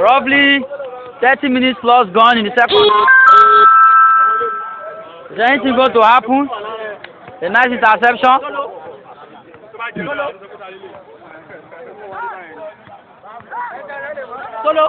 Roughly thirty minutes plus gone in the second. Is anything going to happen? A nice interception. Solo.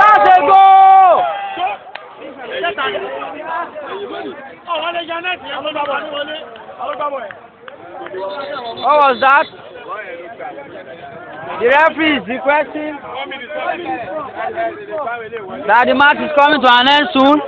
Láṣẹ gbó! What was that? The referee is requesting that the match is coming to an end soon.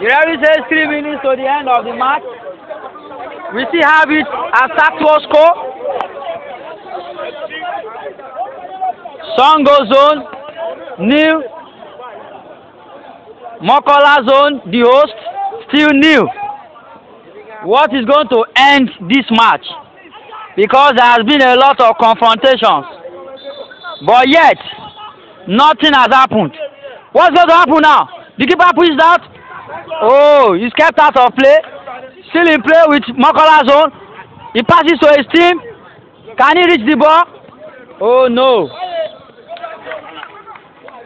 The referee says three minutes to the end of the match. We still have it as status quo. Sango zone, new. Mokola zone, the host, still new. What is going to end this match? Because there has been a lot of confrontations. But yet, nothing has happened. What's going to happen now? The keeper pushed out. Oh, he's kept out of play. Still in play with Mokola's own. He passes to his team. Can he reach the ball? Oh no.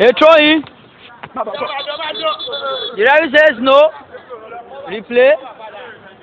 A throw in. The referee says no. Replay.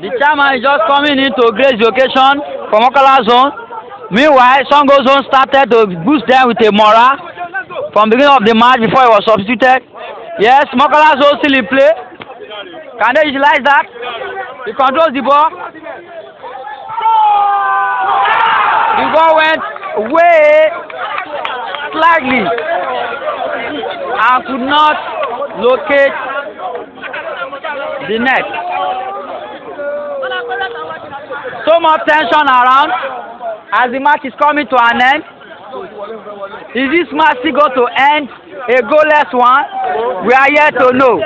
The chairman is just coming in to grace the occasion for Mokala zone. Meanwhile, Sango zone started to boost them with a morale from the beginning of the match before he was substituted. Yes, Mokala zone still in play. Can they utilize that? He controls the ball. ball went way slightly and could not locate the net. So much tension around as the match is coming to an end. Is this match still going to end a goalless one? We are yet to know.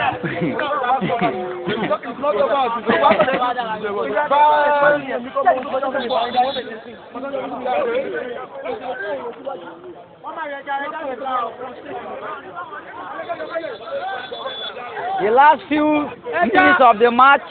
The last few minutes of the match,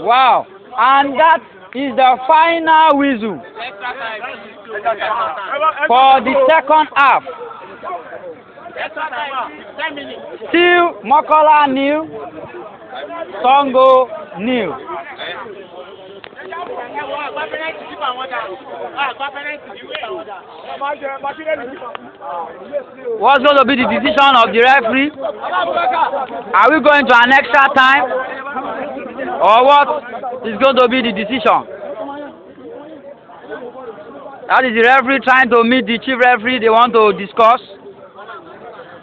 Wow, and that is the final whistle for the second half. Still, Mokola new. Sango new. What's going to be the decision of the referee? Are we going to an extra time? Or what is going to be the decision? That is the referee trying to meet the chief referee they want to discuss.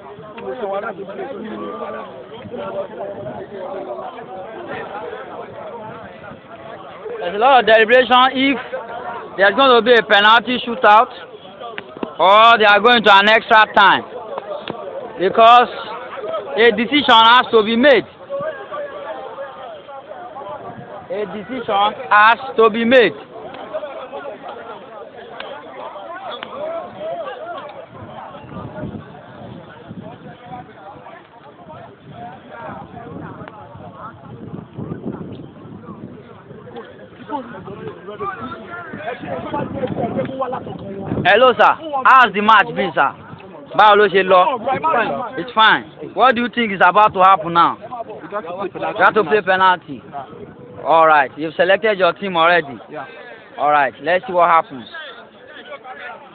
There's a lot of deliberation if there's going to be a penalty shootout or they are going to an extra time because a decision has to be made. A decision has to be made. hello sir how's the match been sir báwo ló ṣe lọ it's fine what do you think is about to happen now you have to play penalty all right you've selected your team already yeah. all right let's see what happens.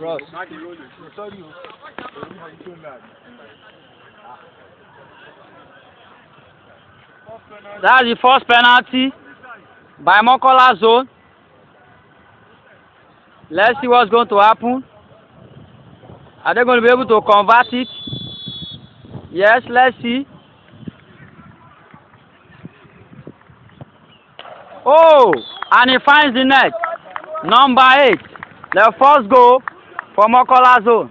Ross. That's the first penalty by Mokola zone. Let's see what's going to happen. Are they going to be able to convert it? Yes, let's see. Oh, and he finds the net. Number eight. The first goal From Okolazo.